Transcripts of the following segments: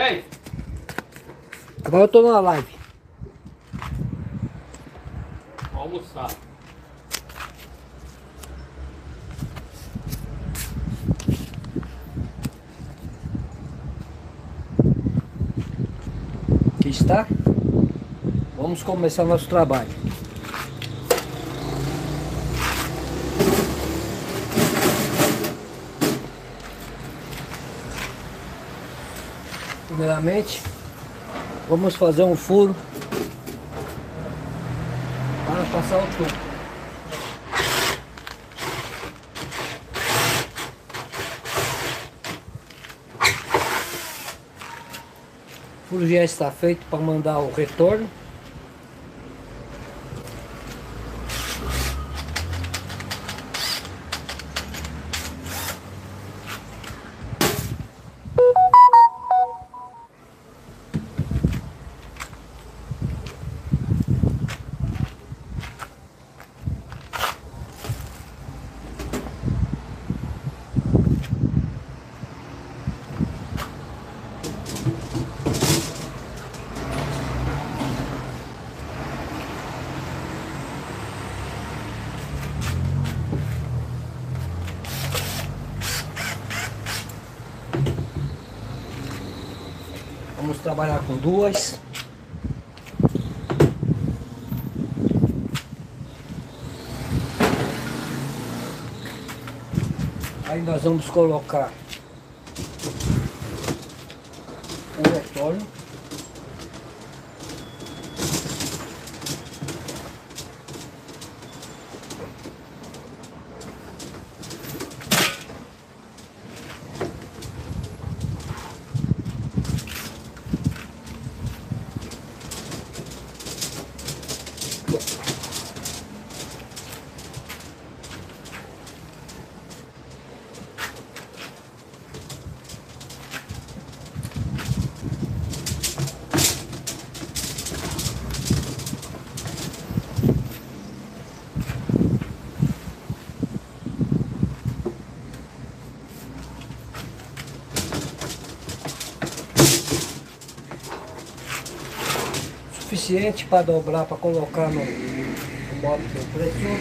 Vem! Agora eu tô na live. Vou almoçar. Aqui está. Vamos começar nosso trabalho. Primeiramente, vamos fazer um furo para passar o tubo. O furo já está feito para mandar o retorno. Vamos trabalhar com duas. Aí nós vamos colocar o retorno. Suficiente para dobrar, para colocar no, no modo compressor.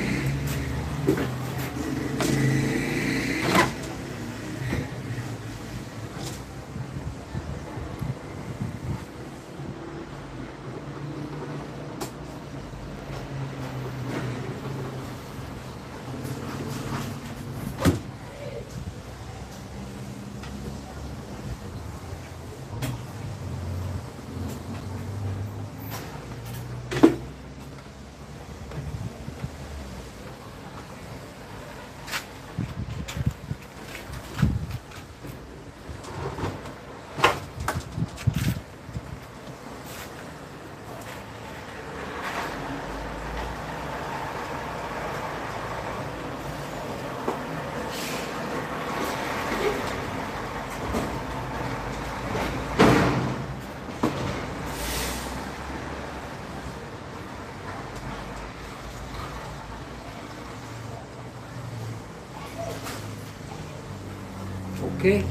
Ok?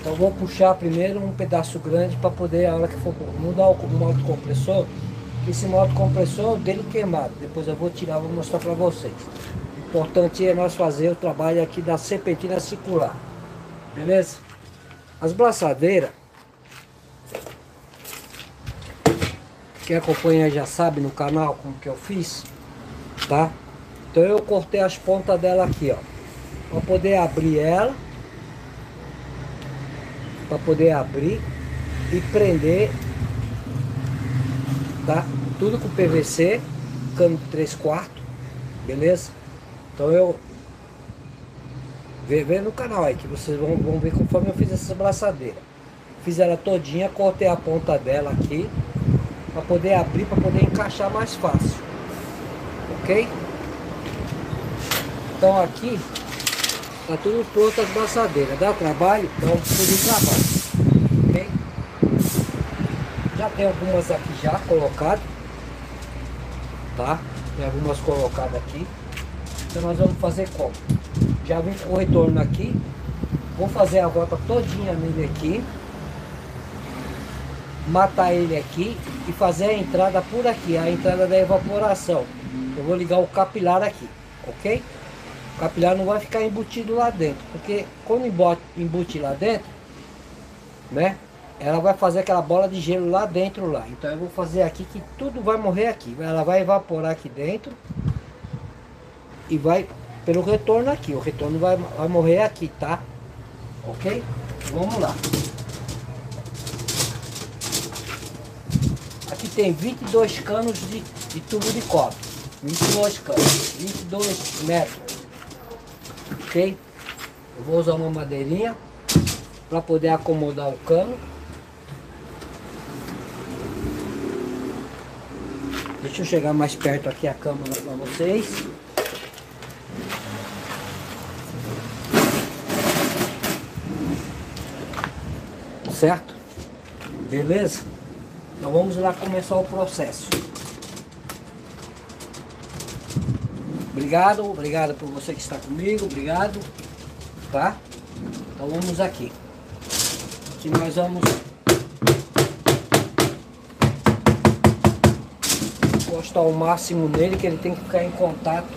Então vou puxar primeiro um pedaço grande para poder, a hora que for mudar o modo compressor, esse modo compressor dele queimado. Depois eu vou tirar, vou mostrar para vocês. O importante é nós fazer o trabalho aqui da serpentina circular. Beleza? As braçadeiras, quem acompanha já sabe no canal como que eu fiz, tá? Então eu cortei as pontas dela aqui, ó. Para poder abrir ela para poder abrir e prender tá? tudo com PVC cano 3 quartos beleza? Então eu vê, vê no canal aí que vocês vão, vão ver conforme eu fiz essa braçadeira fiz ela todinha cortei a ponta dela aqui para poder abrir para poder encaixar mais fácil ok? Então aqui Tá tudo pronto as braçadeiras. Dá trabalho? Então tudo trabalho. Ok? Já tem algumas aqui já colocadas. Tá? Tem algumas colocadas aqui. Então nós vamos fazer como? Já vim com o retorno aqui. Vou fazer a volta todinha nele aqui. matar ele aqui e fazer a entrada por aqui, a entrada da evaporação. Eu vou ligar o capilar aqui, ok? O capilar não vai ficar embutido lá dentro, porque quando embute lá dentro, né? Ela vai fazer aquela bola de gelo lá dentro lá. Então eu vou fazer aqui que tudo vai morrer aqui. Ela vai evaporar aqui dentro e vai pelo retorno aqui. O retorno vai, vai morrer aqui, tá? Ok? Vamos lá. Aqui tem 22 canos de, de tubo de cobre. 22 canos, 22 metros. Ok? Eu vou usar uma madeirinha para poder acomodar o cano. Deixa eu chegar mais perto aqui a câmera para vocês. Certo? Beleza? Então vamos lá começar o processo. Obrigado, obrigado por você que está comigo, obrigado. Tá? Então vamos aqui. Aqui nós vamos encostar o máximo nele que ele tem que ficar em contato.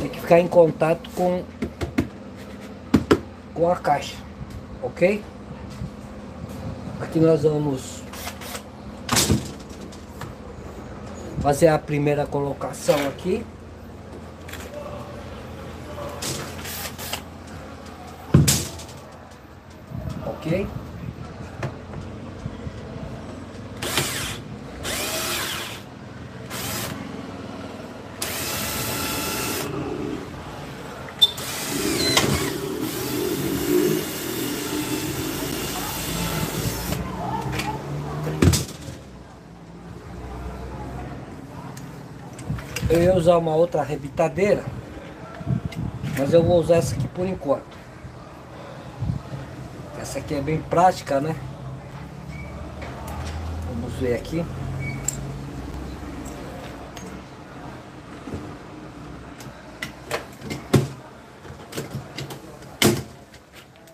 Tem que ficar em contato com com a caixa, ok? Aqui nós vamos fazer a primeira colocação aqui. Ok? Eu ia usar uma outra arrebitadeira, mas eu vou usar essa aqui por enquanto. Essa aqui é bem prática, né? Vamos ver aqui.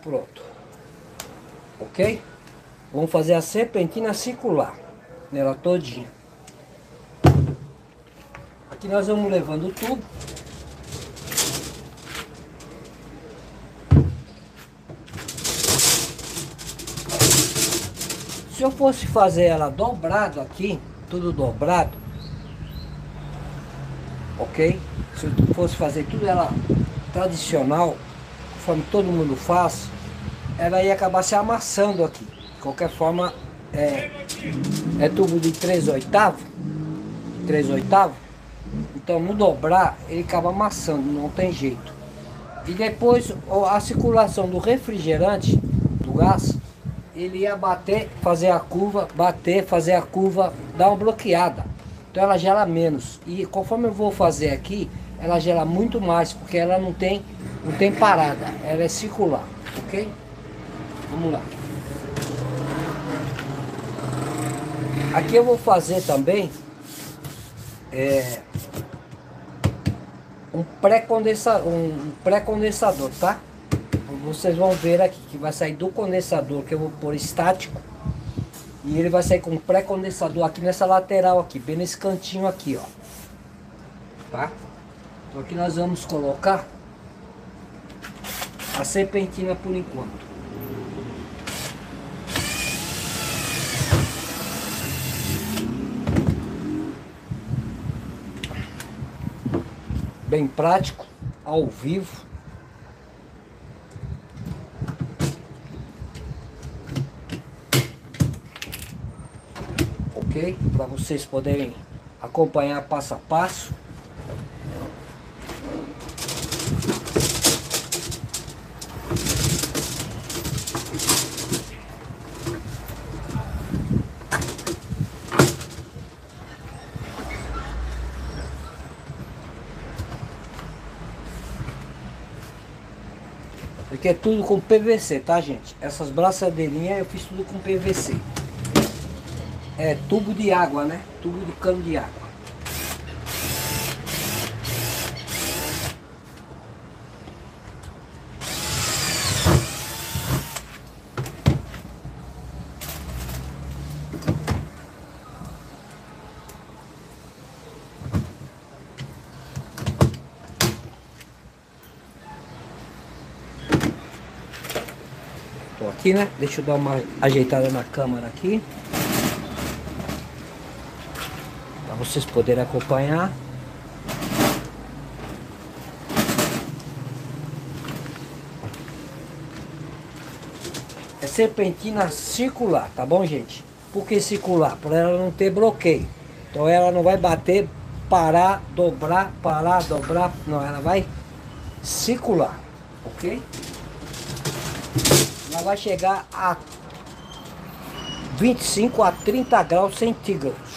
Pronto. Ok? Vamos fazer a serpentina circular nela todinha. Nós vamos levando o tubo. Se eu fosse fazer ela dobrado aqui, tudo dobrado, ok? Se eu fosse fazer tudo ela tradicional, conforme todo mundo faz, ela ia acabar se amassando aqui. De qualquer forma, é, é tubo de 3 oitavos, 3 oitavos, então no dobrar ele acaba amassando, não tem jeito. E depois a circulação do refrigerante, do gás, ele ia bater, fazer a curva, bater, fazer a curva, dar uma bloqueada. Então ela gela menos. E conforme eu vou fazer aqui, ela gela muito mais, porque ela não tem, não tem parada, ela é circular, ok? Vamos lá. Aqui eu vou fazer também é, um pré-condensador, um pré-condensador, tá? Vocês vão ver aqui que vai sair do condensador que eu vou pôr estático e ele vai sair com um pré-condensador aqui nessa lateral aqui, bem nesse cantinho aqui, ó. Tá? Então aqui nós vamos colocar a serpentina por enquanto. Bem prático, ao vivo. Ok? Para vocês poderem acompanhar passo a passo. Porque é tudo com PVC, tá gente? Essas braçadeirinhas eu fiz tudo com PVC. É tubo de água, né? Tubo de cano de água. Tô aqui, né? Deixa eu dar uma ajeitada na câmera aqui. Para vocês poderem acompanhar. É serpentina circular, tá bom, gente? Por que circular? Para ela não ter bloqueio. Então ela não vai bater, parar, dobrar, parar, dobrar. Não, ela vai circular, ok? Vai chegar a 25 a 30 graus centígrados.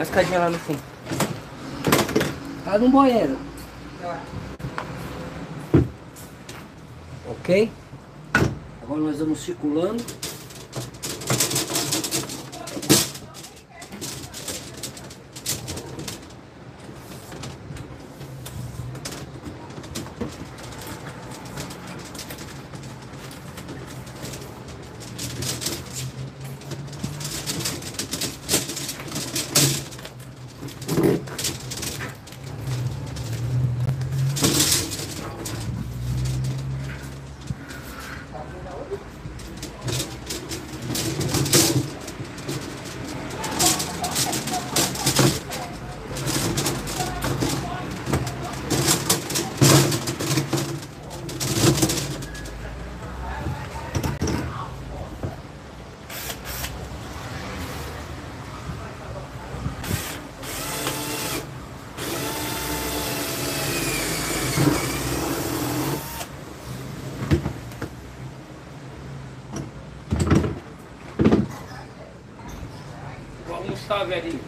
A escadinha lá no fundo. Tá no banheiro. Tá. Ok? Agora nós vamos circulando. Vou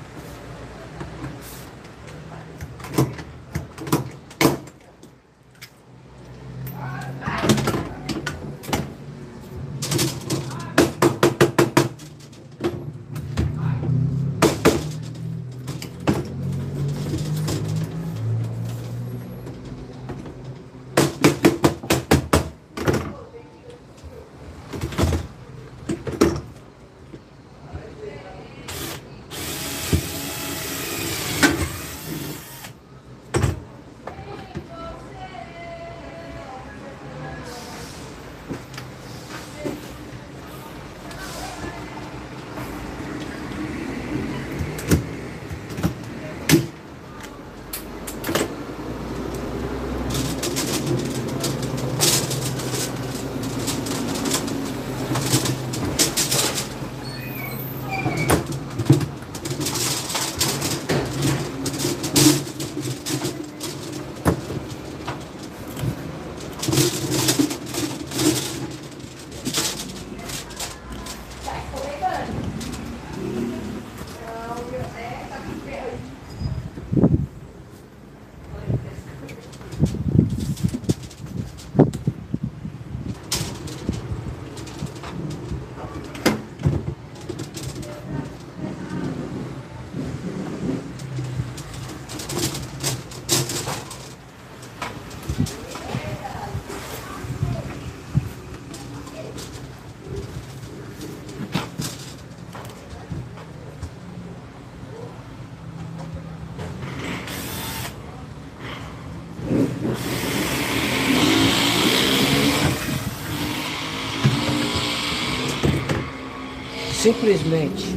simplesmente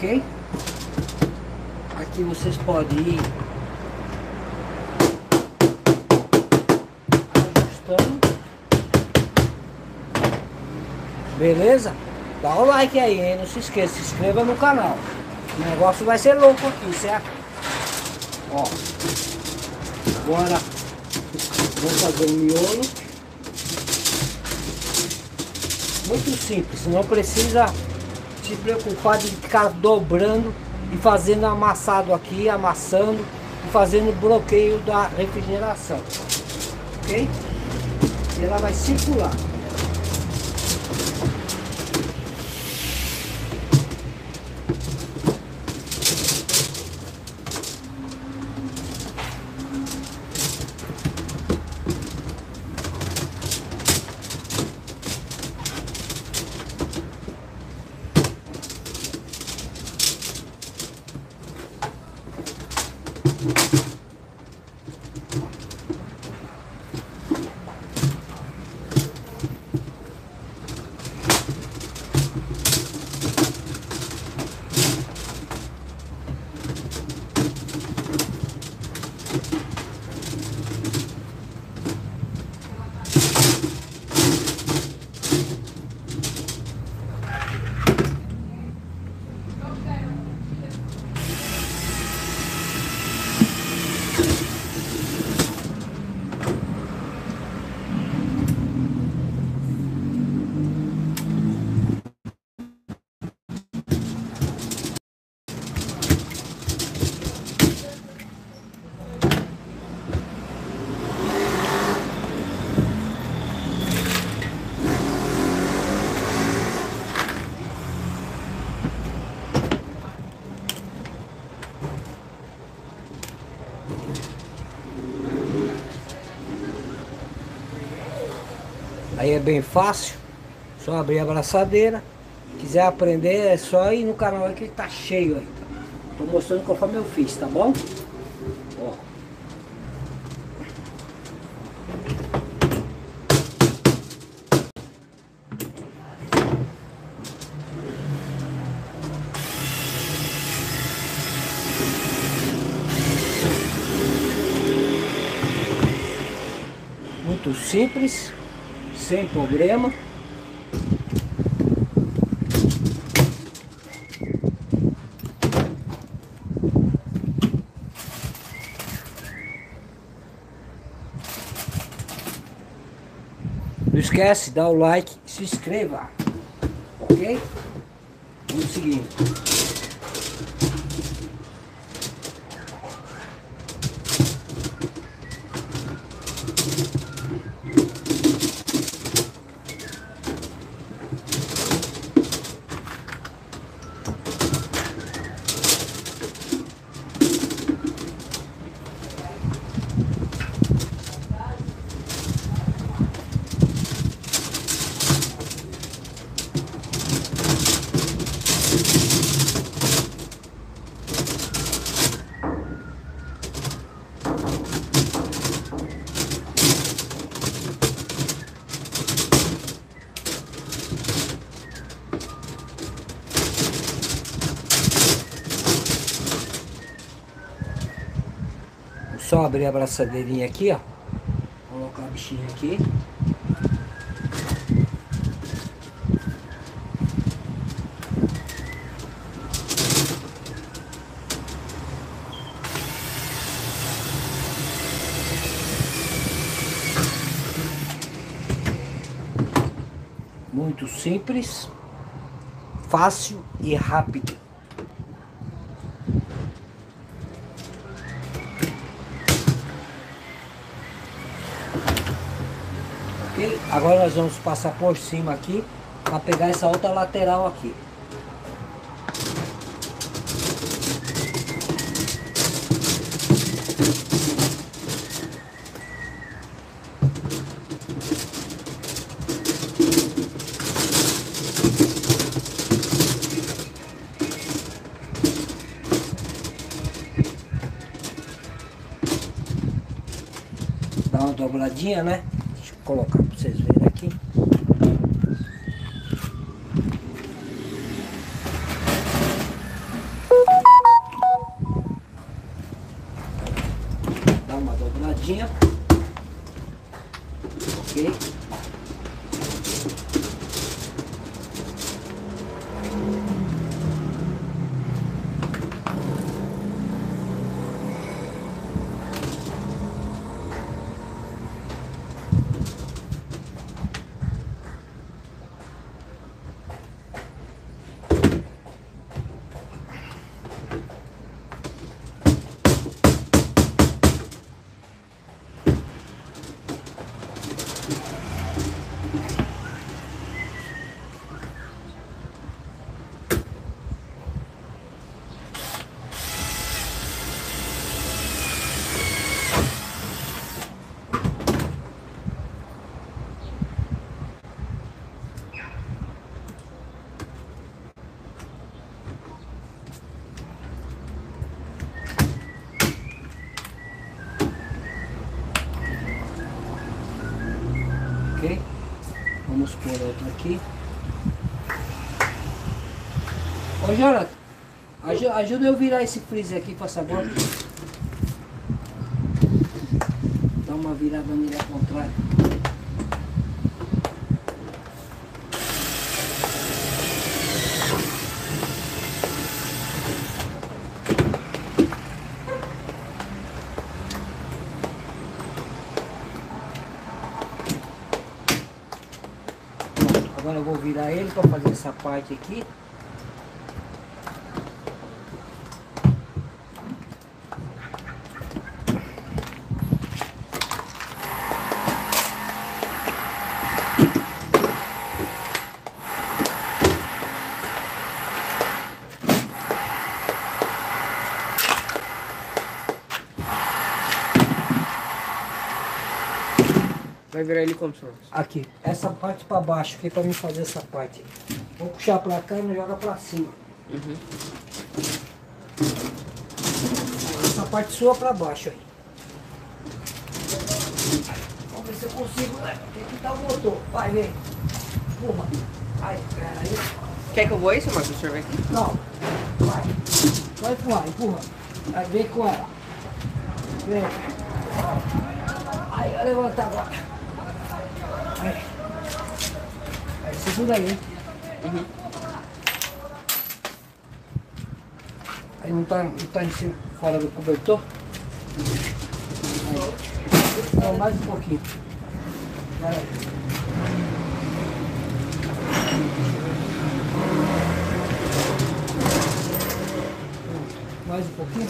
ok? Aqui vocês podem ir ajustando. Beleza? Dá o like aí, hein? Não se esqueça, se inscreva no canal. O negócio vai ser louco aqui, certo? Ó. Agora vou fazer um miolo. Muito simples, não precisa se preocupar de ficar dobrando e fazendo amassado aqui, amassando e fazendo bloqueio da refrigeração. Ok? E ela vai circular. Aí é bem fácil, só abrir a abraçadeira. Quiser aprender é só ir no canal aí que tá cheio aí. Tô mostrando conforme eu fiz, tá bom? Ó. Muito simples sem problema. Não esquece, dá o like, se inscreva, ok? Vamos seguir. Só abrir a abraçadeirinha aqui, ó. Colocar a bichinha aqui. Muito simples, fácil e rápido. Ok? Agora nós vamos passar por cima aqui para pegar essa outra lateral aqui. Dá uma dobradinha, né? Deixa eu colocar para vocês verem aqui. Dá uma dobradinha. Ok. Ok? Vamos pôr outra aqui. Ô Jonathan, aju- ajuda eu virar esse freezer aqui, por favor. Dá uma virada nele ao contrário. Agora eu vou virar ele para fazer essa parte aqui. Vai virar ele como, senhor? Aqui, essa parte para baixo aqui para mim fazer essa parte. Vou puxar para cá e não joga para cima. Uhum. Essa parte sua para baixo aí. Vamos ver se eu consigo. né? Tem que dar o motor. Vai, vem. Puma. Ai, peraí. Quer que eu vou aí, seu Marcos? O senhor vem aqui? Não. Vai. Vai empurrar, empurra. Aí vem com ela. Vem. Aí, levanta agora. Aí, segura aí. Uhum. Aí não tá, não tá em cima, fora do cobertor. Aí. Não, mais um pouquinho. Mais um pouquinho.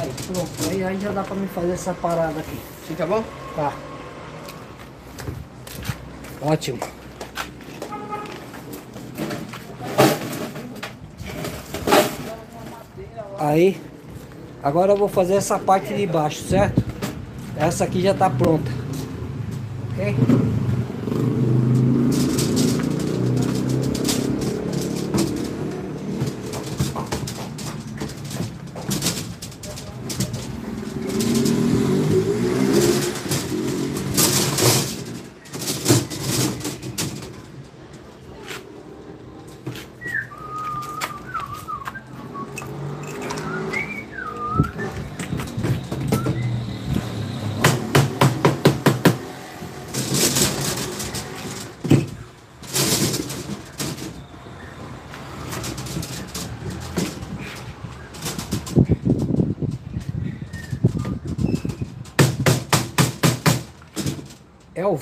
Aí, pronto. Aí, aí já dá pra me fazer essa parada aqui. Tá bom? Tá. Ótimo. Aí, agora eu vou fazer essa parte de baixo, certo? Essa aqui já tá pronta. Ok?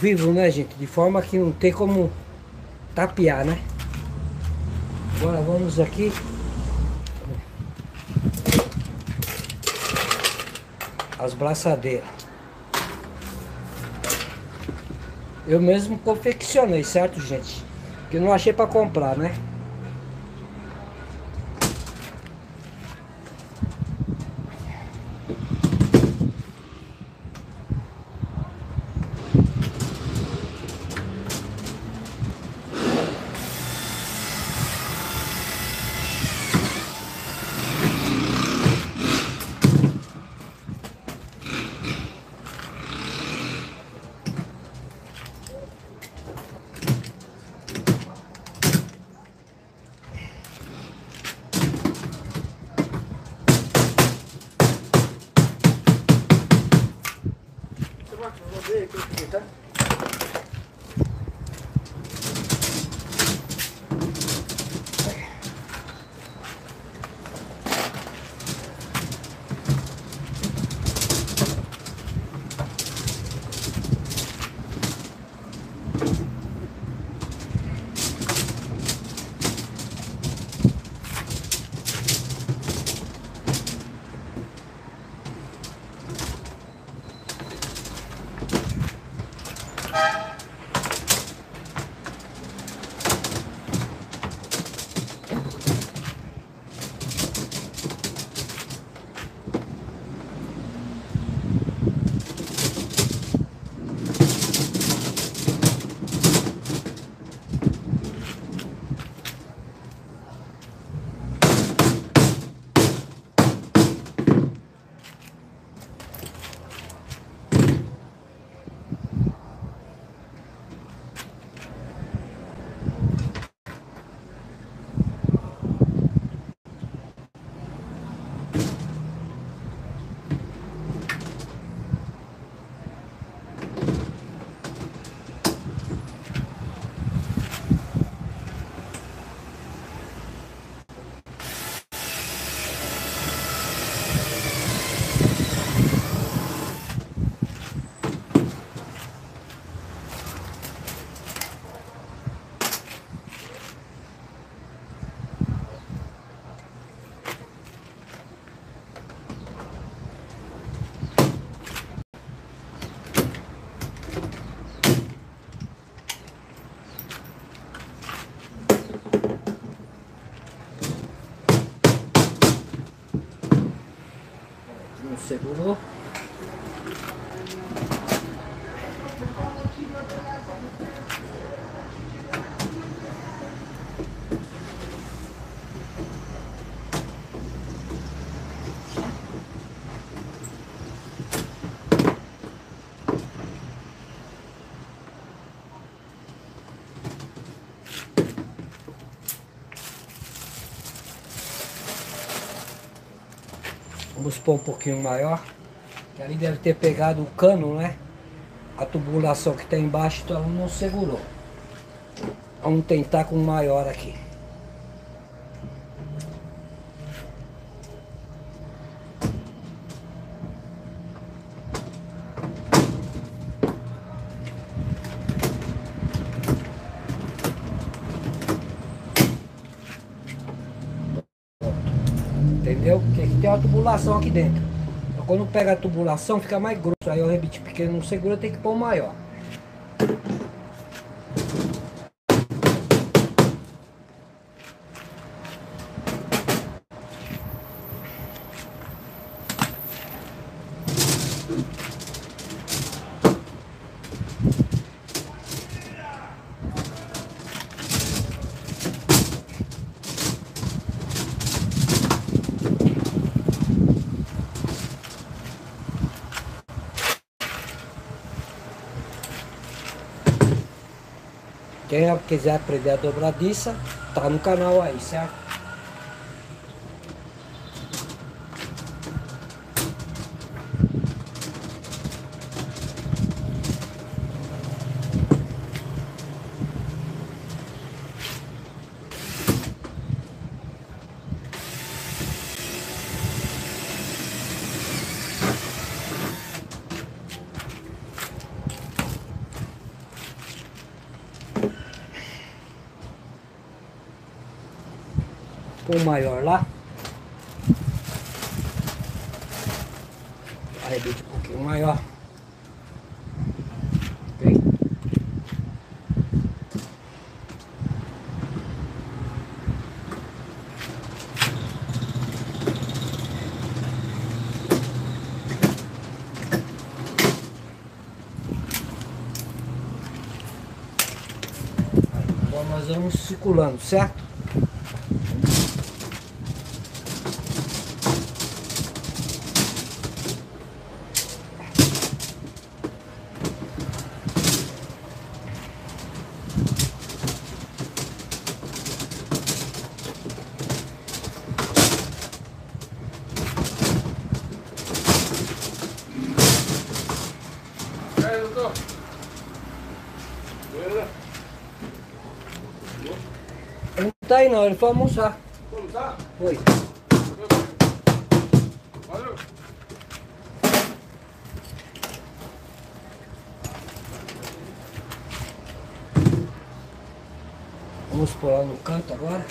Vivo, né, gente? De forma que não tem como tapear, né? Agora vamos aqui. As braçadeiras. Eu mesmo confeccionei, certo, gente? Que não achei para comprar, né? Pôr um pouquinho maior. Que ali deve ter pegado o cano, né? A tubulação que tem embaixo, então ela não segurou. Vamos tentar com maior aqui. Entendeu? Porque aqui tem uma tubulação aqui dentro. Quando pega a tubulação, fica mais grosso. Aí o rebite pequeno não segura, tem que pôr maior. Quem quiser aprender a dobradiça, tá no canal aí, certo? maior lá. Arrebenta um pouquinho maior. bem. Nós vamos circulando, certo? Ele foi almoçar. Como tá? Foi. Valeu. Vamos por lá no canto agora.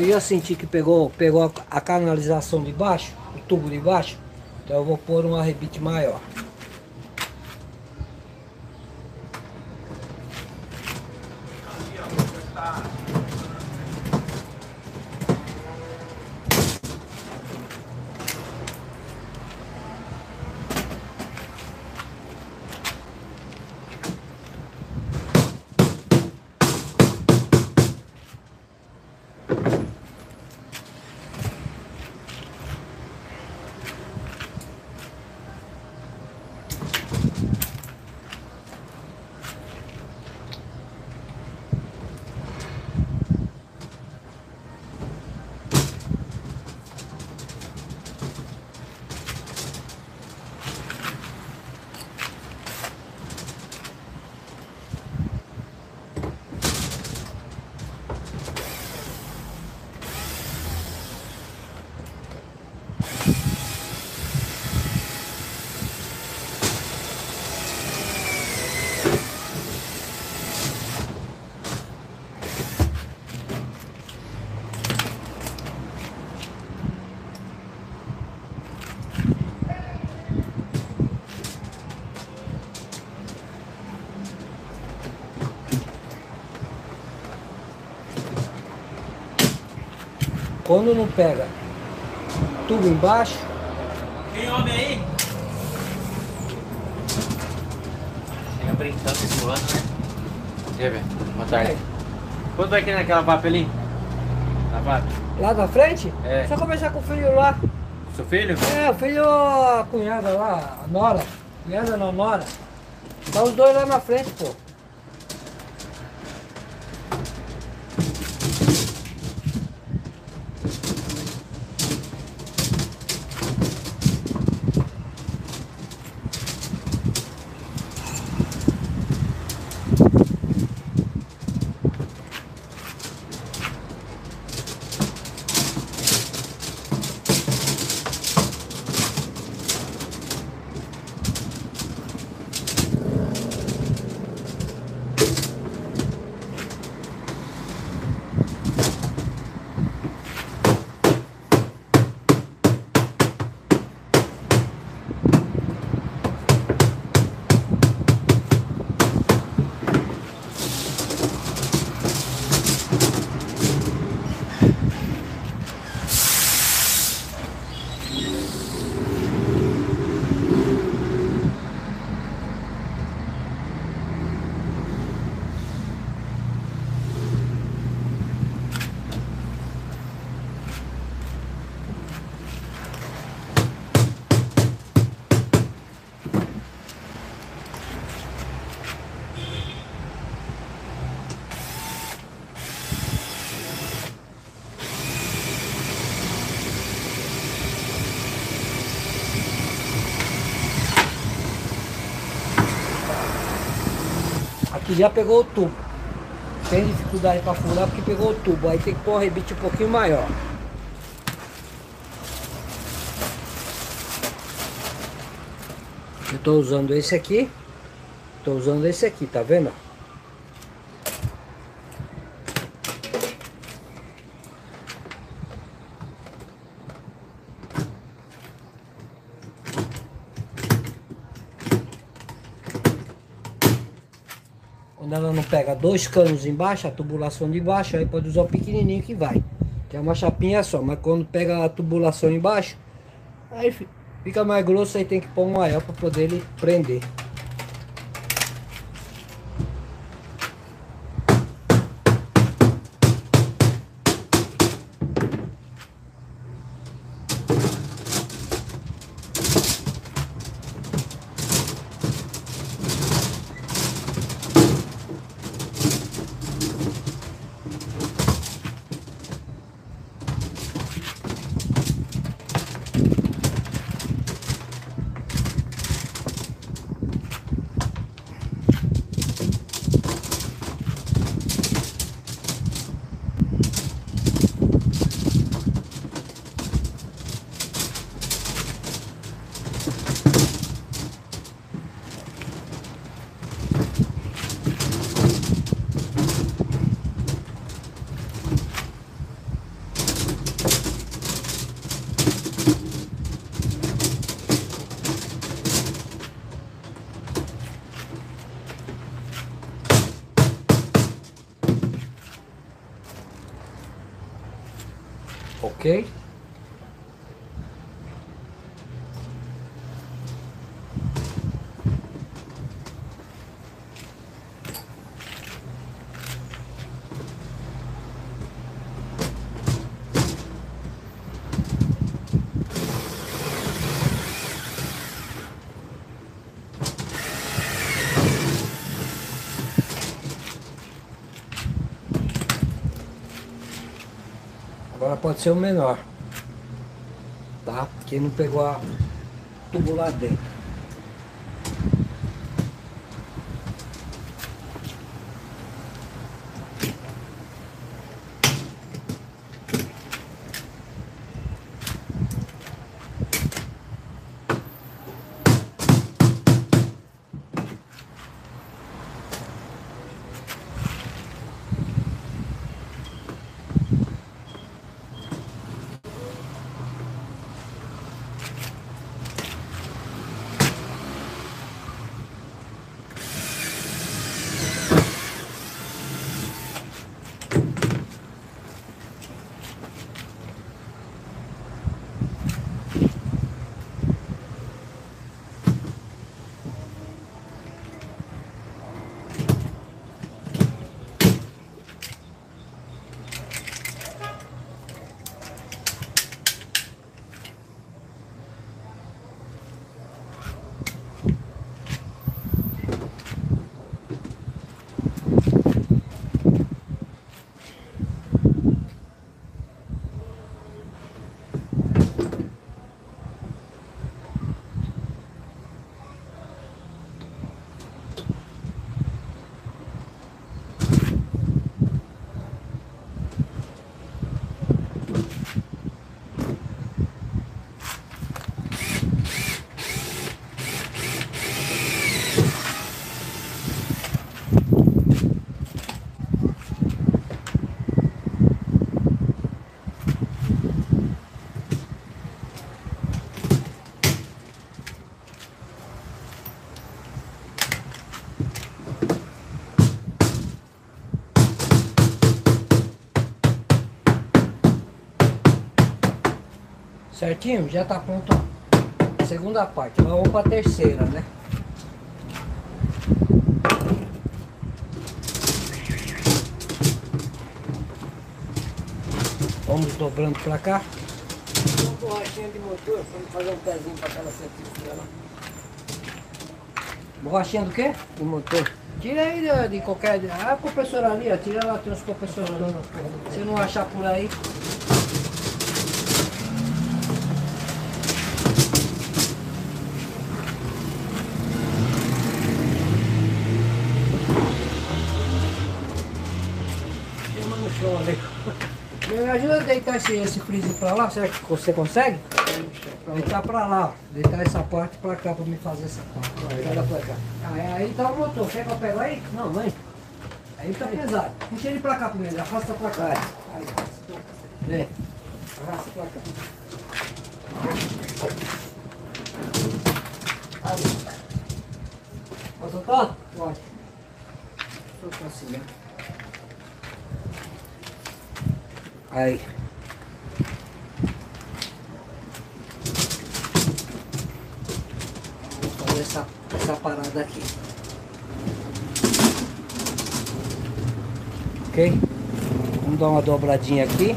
Aí eu senti que pegou, pegou a canalização de baixo, o tubo de baixo. Então eu vou pôr um arrebite maior. Quando não pega tubo embaixo, Tem homem aí? Chega brincando esse ano, né? Quer ver? Boa tarde. Quando vai querer naquela VAP ali? Na VAP? lá na frente, É. só conversar com o filho lá. Seu filho? É, o filho, a cunhada lá, a Nora. Cunhada não, Nora. Tá os dois lá na frente, pô. Que já pegou o tubo. Tem dificuldade para furar porque pegou o tubo. Aí tem que pôr o rebite um pouquinho maior. Eu estou usando esse aqui. Estou usando esse aqui, tá vendo? Quando ela não pega dois canos embaixo, a tubulação de baixo, aí pode usar o pequenininho que vai. Que é uma chapinha só, mas quando pega a tubulação embaixo, aí fi- fica mais grosso, aí tem que pôr um maior para poder ele prender. Ok? Agora pode ser o menor. Tá? Porque não pegou a tubo lá dentro. Certinho? Já tá pronto a segunda parte. Vamos pra terceira, né? Vamos dobrando pra cá. Uma borrachinha de motor pra fazer um pezinho pra aquela lá. Borrachinha do quê? Do motor. Tira aí de, de qualquer. Ah, a compressora ali, ó. Tira lá, tem uns compressores. Se não achar por aí. Deitar esse, esse freezer pra lá? Será que você consegue? Deitar pra lá, ó. Deitar essa parte pra cá pra me fazer essa parte. Pega pra cá. Aí, aí tá o motor. Quer que eu pego aí? Não, mãe. Aí tá pesado. Puxa ele pra cá primeiro, arrasta pra cá. Aí, vem. Arrasta pra cá. Aí. Posso soltar? Pode. Soltar assim, né? Aí. Essa, essa parada aqui. Ok? Vamos dar uma dobradinha aqui.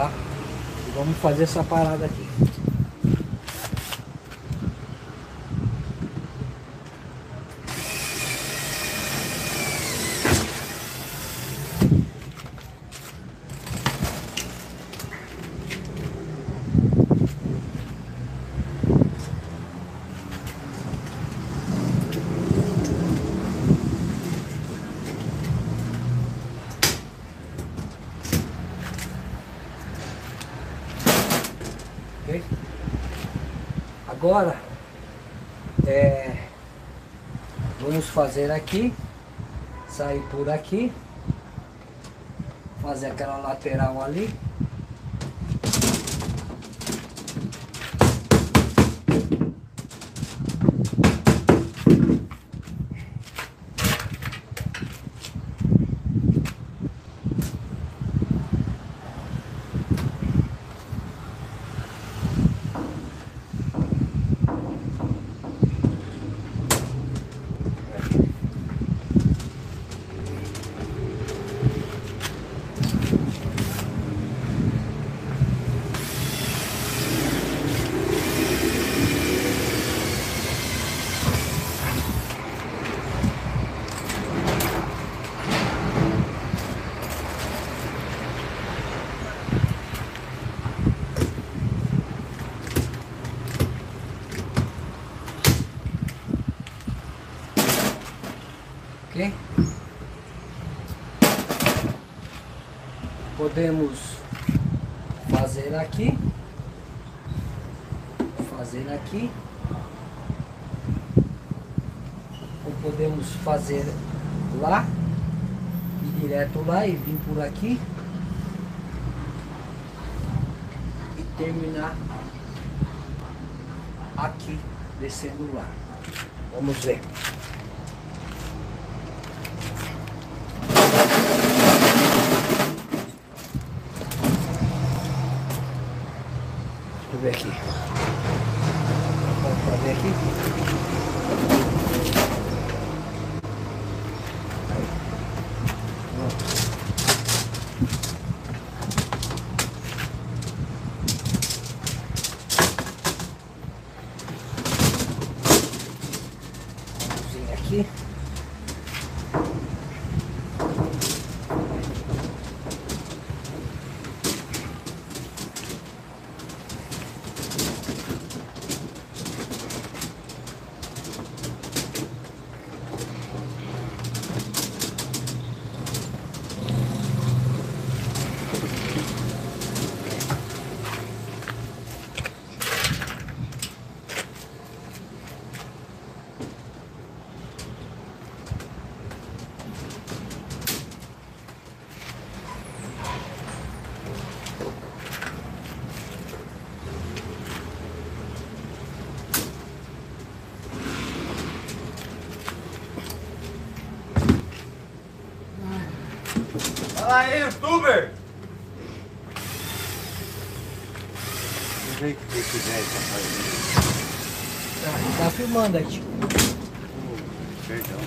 tá? E vamos fazer essa parada aqui. ok? Agora, é, vamos fazer aqui, sair por aqui, fazer aquela lateral ali. Aí, tio. Perdão.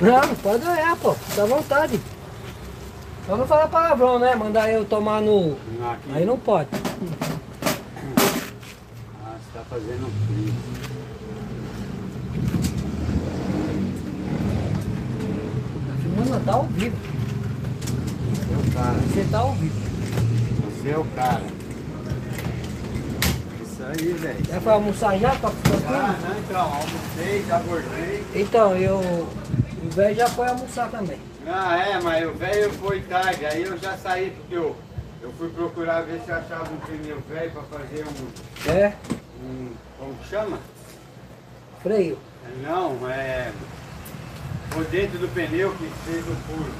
Não, pode olhar, pô. Fica à vontade. Só não falar palavrão, né? Mandar eu tomar no. Aqui. Aí não pode. Ah, você tá fazendo frio. Tá filmando, tá ao vivo. Você é o cara. Você tá ao vivo. Você é o cara. Isso aí, velho. Já foi almoçar já? Tá? Ah, não, então, almocei, já bordei. Então, eu. O velho já foi almoçar também. Ah, é, mas o velho foi tarde, aí eu já saí porque eu, eu fui procurar ver se achava um pneu velho pra fazer um, É? um. Como que chama? Freio. Não, é. O dentro do pneu que fez o furo.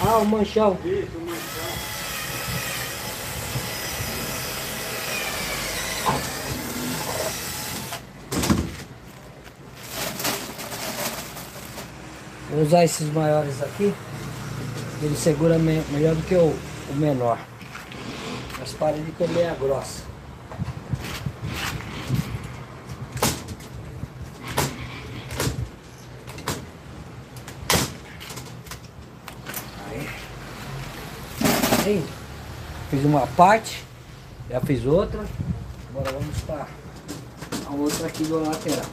Ah, o manchão. Isso, o manchão. Vou usar esses maiores aqui. Ele segura me- melhor do que o, o menor. As paredes que é meia grossa. Aí. Aí. Fiz uma parte, já fiz outra. Agora vamos para a outra aqui do lateral.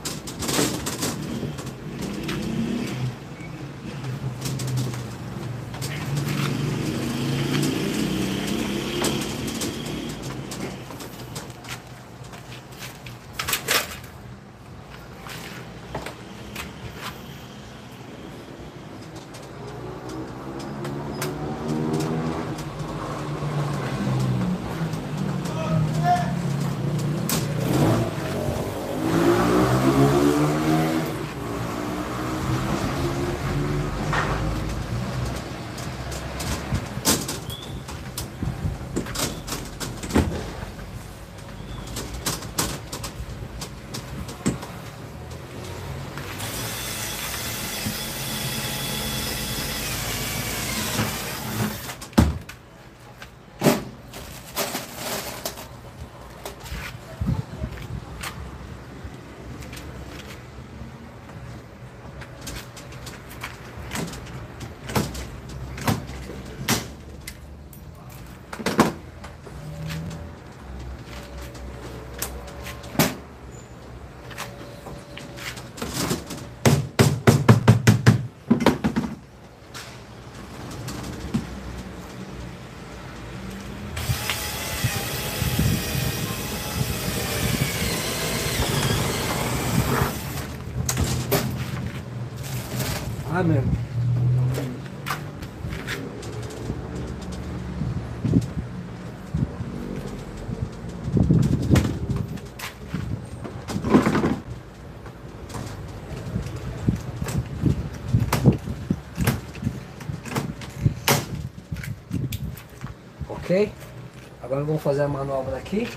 Agora vamos fazer a manobra aqui.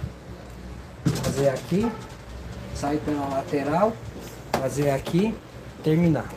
Fazer aqui. Sair pela lateral. Fazer aqui. Terminar.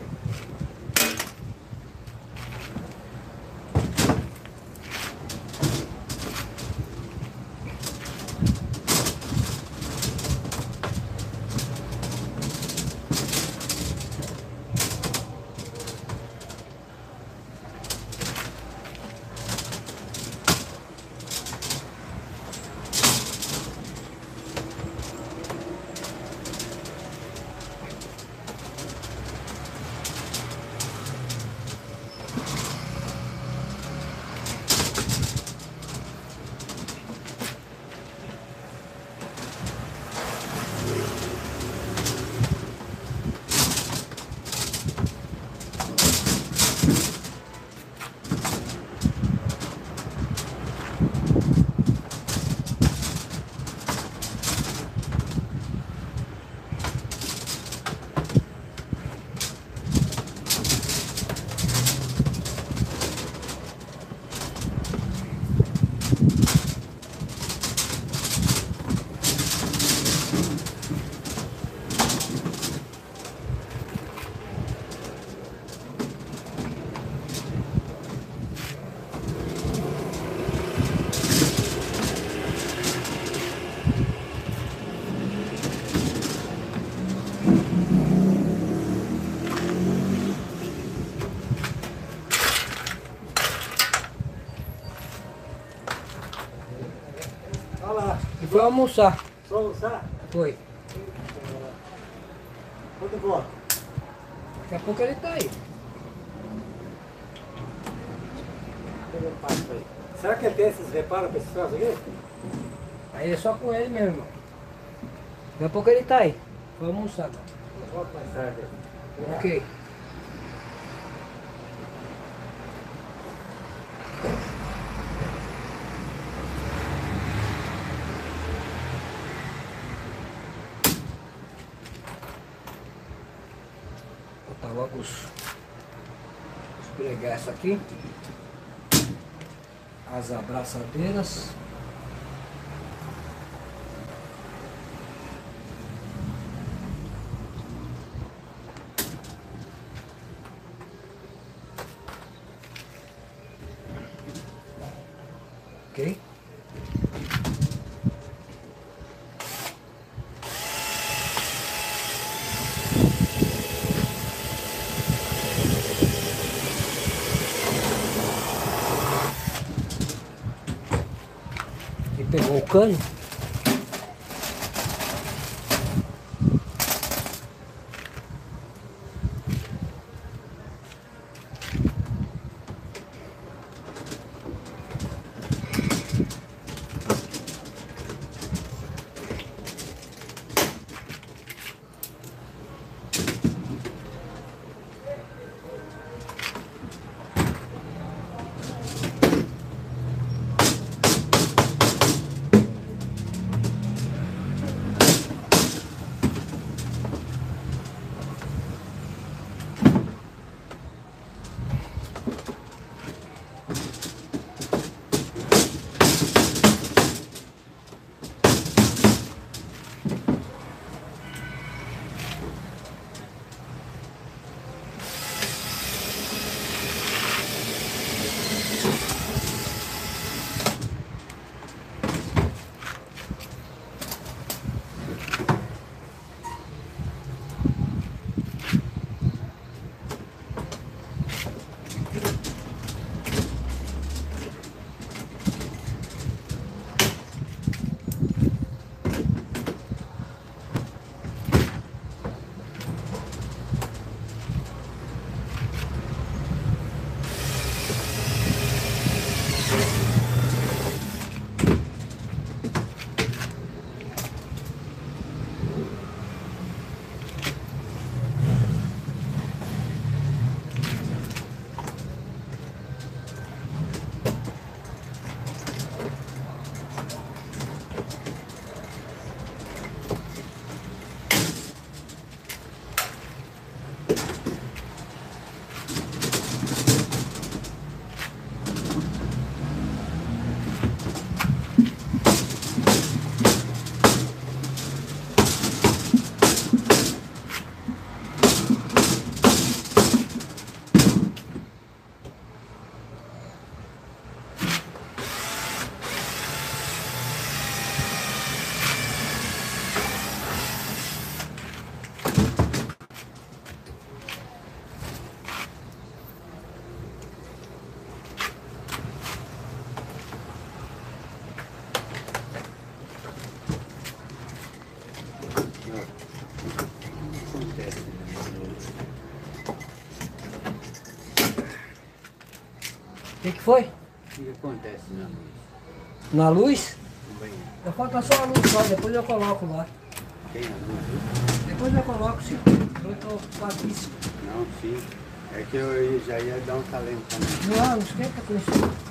Almoçar. Só almoçar? Foi. Quando volta? Daqui a pouco ele tá aí. Será que ele tem esses reparos para esses casos aqui? Aí é só com ele mesmo, irmão. Daqui a pouco ele tá aí. Foi almoçar. Volta mais tarde. Ok. Botar logo os. Esfregar essa aqui. As abraçadeiras. Ok? E acontece na luz? Na luz? Banheiro. Eu falta só a luz só, depois eu coloco lá. Tem a luz? Depois eu coloco, sim. Eu tô ocupadíssimo. Não, sim. É que eu já ia dar um talento também. Não, não esquenta com isso.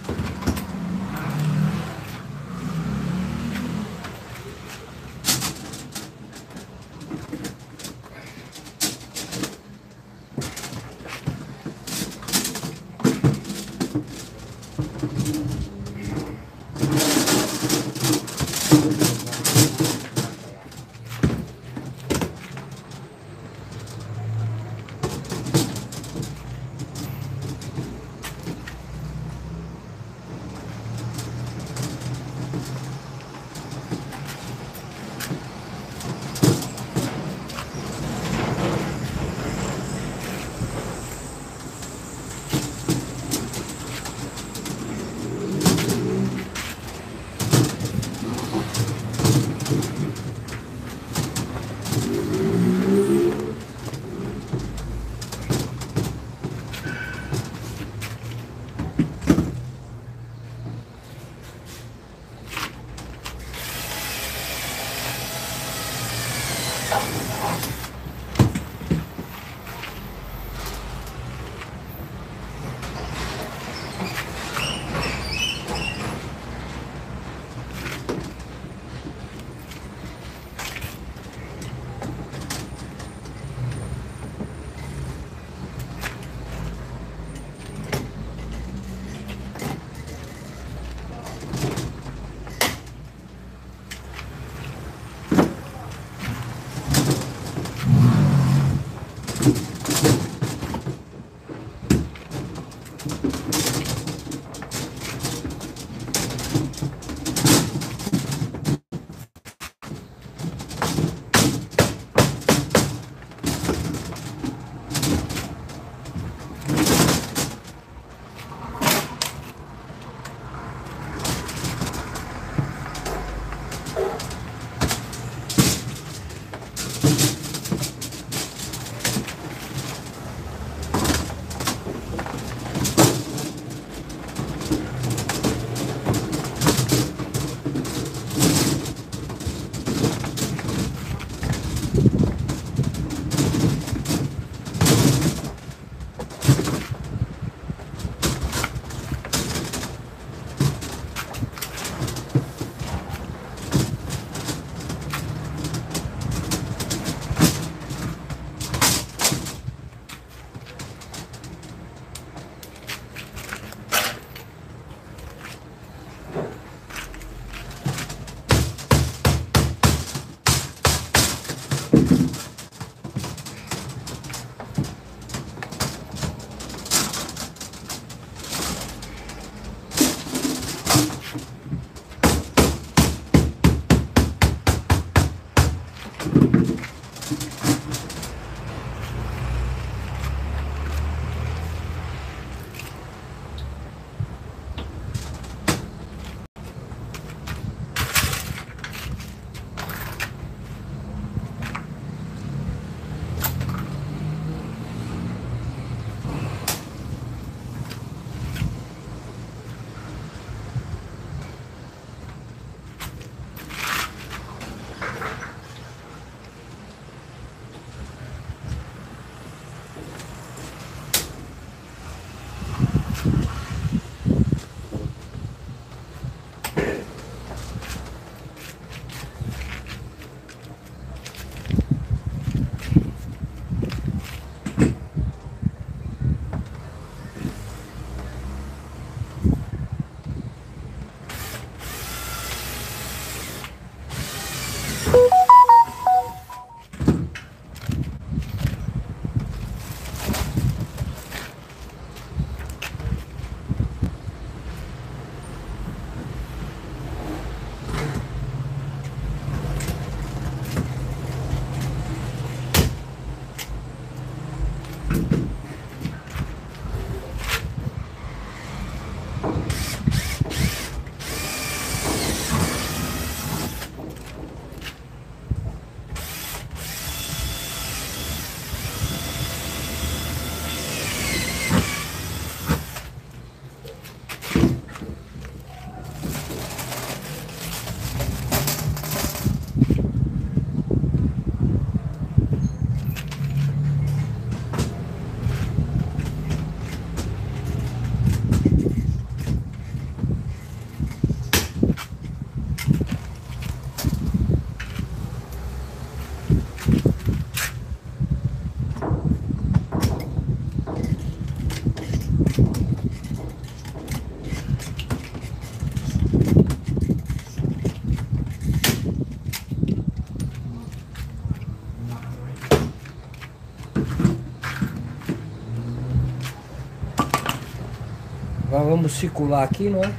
Circular aqui, não é?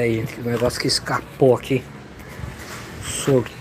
Pera aí, o negócio que escapou aqui. Soltou.